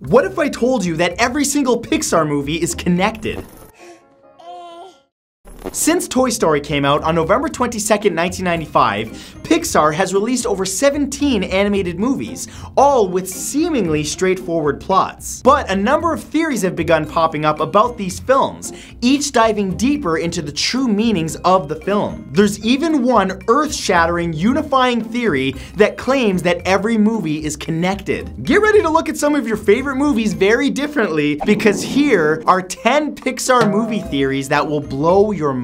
What if I told you that every single Pixar movie is connected? Since Toy Story came out on November 22, 1995, Pixar has released over 17 animated movies, all with seemingly straightforward plots. But a number of theories have begun popping up about these films, each diving deeper into the true meanings of the film. There's even one earth-shattering, unifying theory that claims that every movie is connected. Get ready to look at some of your favorite movies very differently, because here are 10 Pixar movie theories that will blow your mind.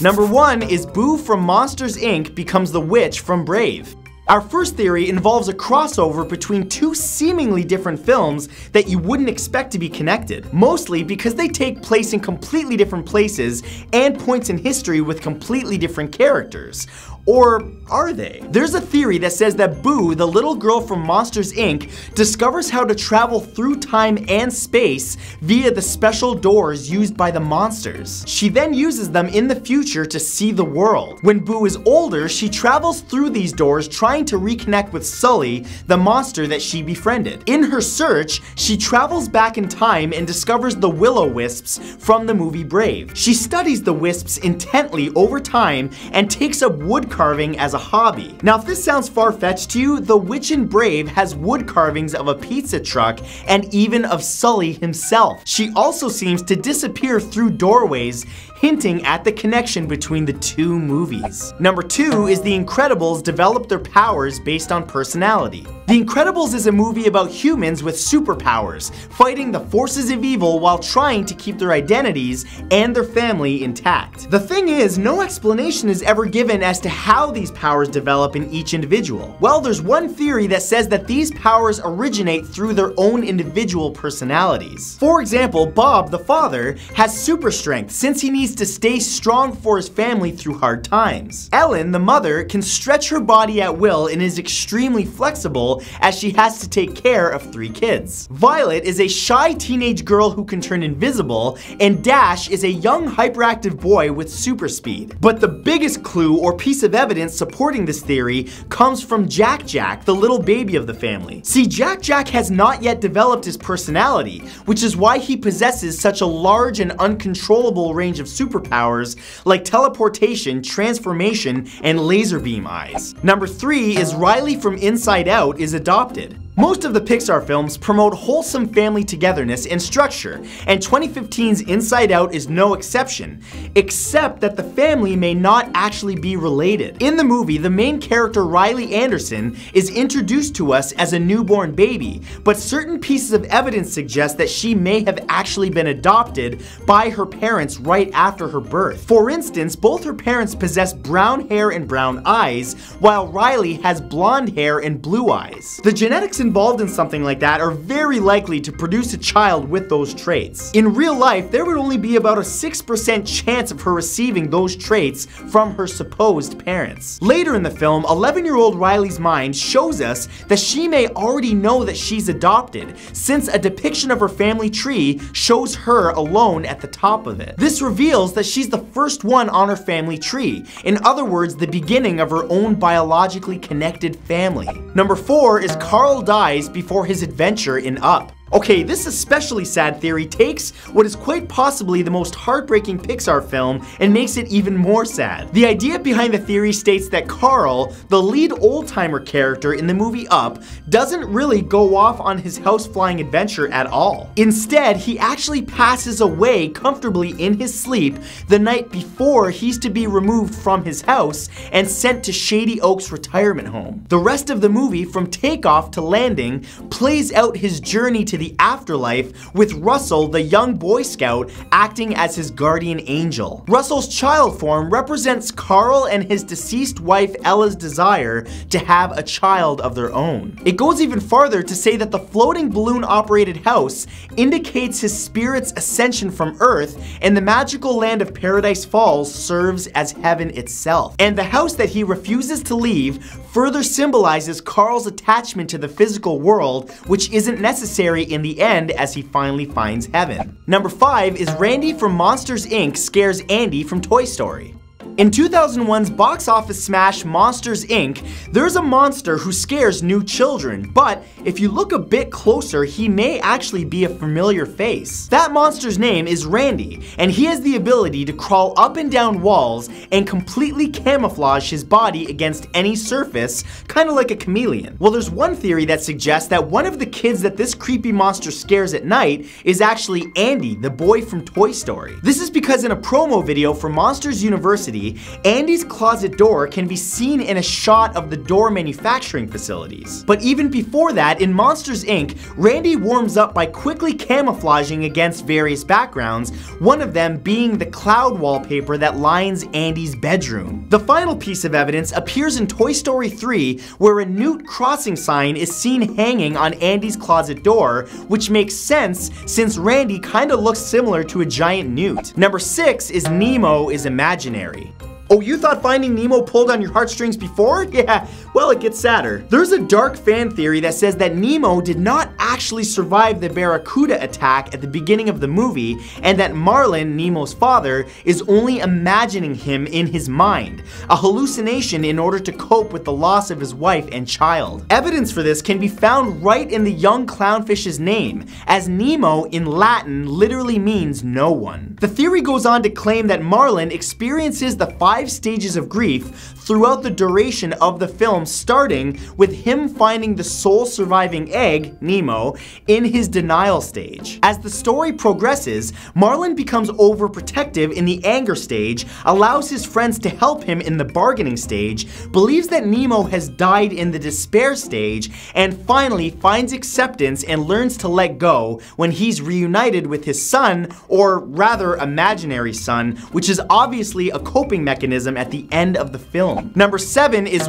Number one is Boo from Monsters Inc. becomes the witch from Brave. Our first theory involves a crossover between two seemingly different films that you wouldn't expect to be connected, mostly because they take place in completely different places and points in history with completely different characters. Or are they? There's a theory that says that Boo, the little girl from Monsters Inc., discovers how to travel through time and space via the special doors used by the monsters. She then uses them in the future to see the world. When Boo is older, she travels through these doors trying to reconnect with Sully, the monster that she befriended. In her search, she travels back in time and discovers the Will-O-Wisps from the movie Brave. She studies the wisps intently over time and takes up wood carving as a hobby. Now if this sounds far-fetched to you, the witch in Brave has wood carvings of a pizza truck and even of Sully himself. She also seems to disappear through doorways hinting at the connection between the two movies. Number two is The Incredibles develop their powers based on personality. The Incredibles is a movie about humans with superpowers, fighting the forces of evil while trying to keep their identities and their family intact. The thing is, no explanation is ever given as to how these powers develop in each individual. Well, there's one theory that says that these powers originate through their own individual personalities. For example, Bob, the father, has super strength since he needs to stay strong for his family through hard times. Ellen, the mother, can stretch her body at will and is extremely flexible as she has to take care of three kids. Violet is a shy teenage girl who can turn invisible, and Dash is a young hyperactive boy with super speed. But the biggest clue or piece of evidence supporting this theory comes from Jack Jack, the little baby of the family. See, Jack Jack has not yet developed his personality, which is why he possesses such a large and uncontrollable range of superpowers like teleportation, transformation, and laser beam eyes. Number three is Riley from Inside Out is adopted. Most of the Pixar films promote wholesome family togetherness and structure, and 2015's Inside Out is no exception, except that the family may not actually be related. In the movie, the main character Riley Anderson is introduced to us as a newborn baby, but certain pieces of evidence suggest that she may have actually been adopted by her parents right after her birth. For instance, both her parents possess brown hair and brown eyes, while Riley has blonde hair and blue eyes. The genetics involved in something like that are very likely to produce a child with those traits. In real life, there would only be about a 6% chance of her receiving those traits from her supposed parents. Later in the film, 11-year-old Riley's mind shows us that she may already know that she's adopted, since a depiction of her family tree shows her alone at the top of it. This reveals that she's the first one on her family tree, in other words, the beginning of her own biologically connected family. Number 4 is Carl dies before his adventure in Up. Okay, this especially sad theory takes what is quite possibly the most heartbreaking Pixar film and makes it even more sad. The idea behind the theory states that Carl, the lead old-timer character in the movie Up, doesn't really go off on his house-flying adventure at all. Instead, he actually passes away comfortably in his sleep the night before he's to be removed from his house and sent to Shady Oaks retirement home. The rest of the movie, from takeoff to landing, plays out his journey to the afterlife with Russell, the young Boy Scout, acting as his guardian angel. Russell's child form represents Carl and his deceased wife Ella's desire to have a child of their own. It goes even farther to say that the floating balloon operated house indicates his spirit's ascension from Earth and the magical land of Paradise Falls serves as heaven itself. And the house that he refuses to leave further symbolizes Carl's attachment to the physical world, which isn't necessary in the end as he finally finds heaven. Number 5 is Randy from Monsters Inc. scares Andy from Toy Story. In 2001's box office smash Monsters Inc., there's a monster who scares new children, but if you look a bit closer, he may actually be a familiar face. That monster's name is Randy, and he has the ability to crawl up and down walls and completely camouflage his body against any surface, kind of like a chameleon. Well, there's one theory that suggests that one of the kids that this creepy monster scares at night is actually Andy, the boy from Toy Story. This is because in a promo video for Monsters University, Andy's closet door can be seen in a shot of the door manufacturing facilities. But even before that, in Monsters Inc., Randy warms up by quickly camouflaging against various backgrounds, one of them being the cloud wallpaper that lines Andy's bedroom. The final piece of evidence appears in Toy Story 3, where a newt crossing sign is seen hanging on Andy's closet door, which makes sense since Randy kinda looks similar to a giant newt. Number 6 is Nemo is imaginary. Oh, you thought Finding Nemo pulled on your heartstrings before? Yeah, well, it gets sadder. There's a dark fan theory that says that Nemo did not actually survive the Barracuda attack at the beginning of the movie, and that Marlin, Nemo's father, is only imagining him in his mind, a hallucination in order to cope with the loss of his wife and child. Evidence for this can be found right in the young clownfish's name, as Nemo in Latin literally means no one. The theory goes on to claim that Marlin experiences the five stages of grief throughout the duration of the film, starting with him finding the sole surviving egg, Nemo, in his denial stage. As the story progresses, Marlin becomes overprotective in the anger stage, allows his friends to help him in the bargaining stage, believes that Nemo has died in the despair stage, and finally finds acceptance and learns to let go when he's reunited with his son, or rather imaginary son, which is obviously a coping mechanism at the end of the film. Number 7 is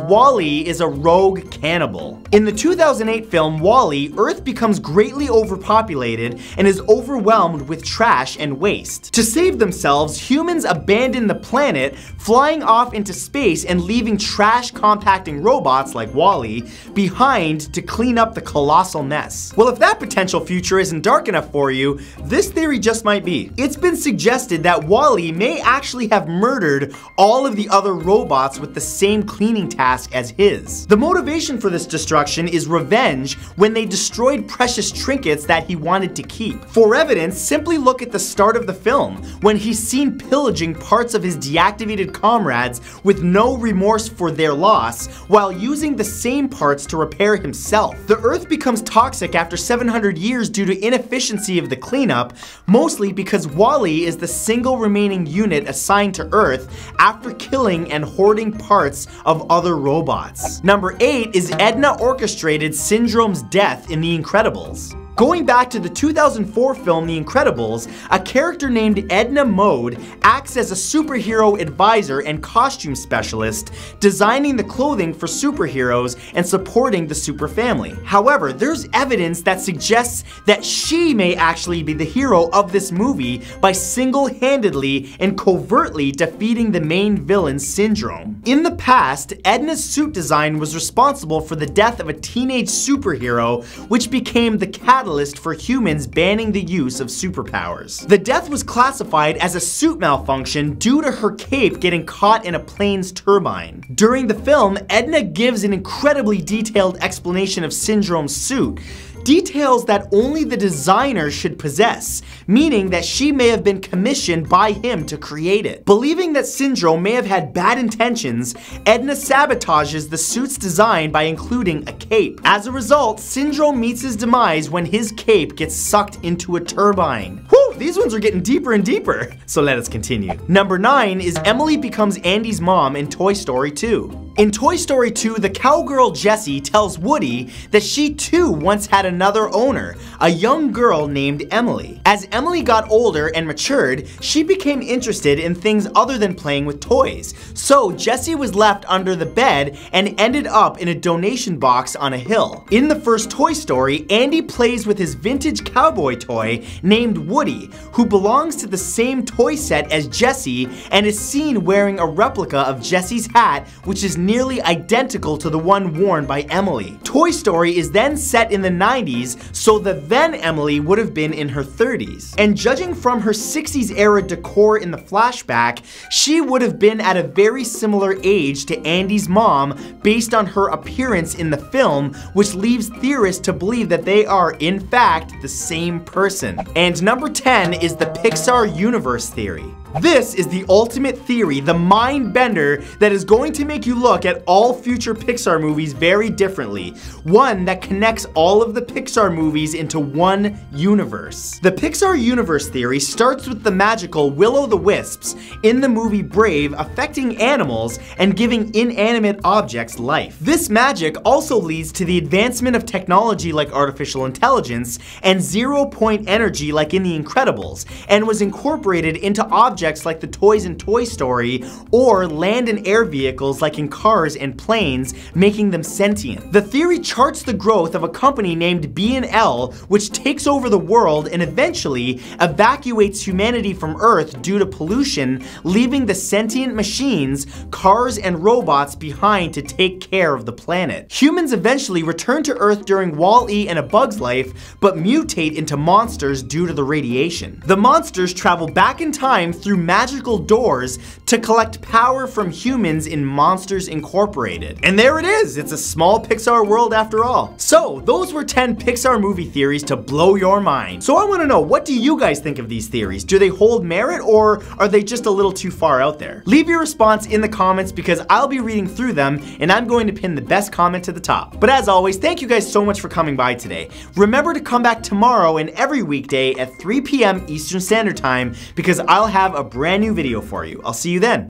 Is a rogue cannibal. In the 2008 film WALL-E, Earth becomes greatly overpopulated and is overwhelmed with trash and waste. To save themselves, humans abandon the planet, flying off into space and leaving trash compacting robots like WALL-E behind to clean up the colossal mess. Well, if that potential future isn't dark enough for you, this theory just might be. It's been suggested that WALL-E may actually have murdered all of the other robots with the same cleaning task as his. The motivation for this destruction is revenge when they destroyed precious trinkets that he wanted to keep. For evidence, simply look at the start of the film, when he's seen pillaging parts of his deactivated comrades with no remorse for their loss, while using the same parts to repair himself. The Earth becomes toxic after 700 years due to inefficiency of the cleanup, mostly because WALL-E is the single remaining unit assigned to Earth after killing and hoarding parts of other robots. Number 8 is Edna orchestrated Syndrome's death in The Incredibles. Going back to the 2004 film The Incredibles, a character named Edna Mode acts as a superhero advisor and costume specialist, designing the clothing for superheroes and supporting the super family. However, there's evidence that suggests that she may actually be the hero of this movie by single-handedly and covertly defeating the main villain Syndrome. In the past, Edna's suit design was responsible for the death of a teenage superhero, which became the catalyst catalyst for humans banning the use of superpowers. The death was classified as a suit malfunction due to her cape getting caught in a plane's turbine. During the film, Edna gives an incredibly detailed explanation of Syndrome's suit, details that only the designer should possess, meaning that she may have been commissioned by him to create it. Believing that Syndrome may have had bad intentions, Edna sabotages the suit's design by including a cape. As a result, Syndrome meets his demise when his cape gets sucked into a turbine. Whew, these ones are getting deeper and deeper. So let us continue. Number 9 is Emily becomes Andy's mom in Toy Story 2. In Toy Story 2, the cowgirl Jessie tells Woody that she too once had another owner, a young girl named Emily. As Emily got older and matured, she became interested in things other than playing with toys. So Jessie was left under the bed and ended up in a donation box on a hill. In the first Toy Story, Andy plays with his vintage cowboy toy named Woody, who belongs to the same toy set as Jessie and is seen wearing a replica of Jessie's hat, which is nearly identical to the one worn by Emily. Toy Story is then set in the 90s, so the then Emily would have been in her 30s. And judging from her 60s era decor in the flashback, she would have been at a very similar age to Andy's mom based on her appearance in the film, which leaves theorists to believe that they are, in fact, the same person. And number 10 is the Pixar Universe Theory. This is the ultimate theory, the mind bender that is going to make you look at all future Pixar movies very differently. One that connects all of the Pixar movies into one universe. The Pixar universe theory starts with the magical Will-O-the-Wisps in the movie Brave affecting animals and giving inanimate objects life. This magic also leads to the advancement of technology like artificial intelligence and zero-point energy like in The Incredibles, and was incorporated into objects objects like the toys in Toy Story, or land and air vehicles like in Cars and planes, making them sentient. The theory charts the growth of a company named B&L, which takes over the world and eventually evacuates humanity from Earth due to pollution, leaving the sentient machines, cars, and robots behind to take care of the planet. Humans eventually return to Earth during Wall-E and A Bug's Life, but mutate into monsters due to the radiation. The monsters travel back in time through through magical doors to collect power from humans in Monsters Incorporated. And there it is, it's a small Pixar world after all. So, those were 10 Pixar movie theories to blow your mind. So I wanna know, what do you guys think of these theories? Do they hold merit or are they just a little too far out there? Leave your response in the comments because I'll be reading through them and I'm going to pin the best comment to the top. But as always, thank you guys so much for coming by today. Remember to come back tomorrow and every weekday at 3 p.m. Eastern Standard Time because I'll have a brand new video for you. I'll see you then.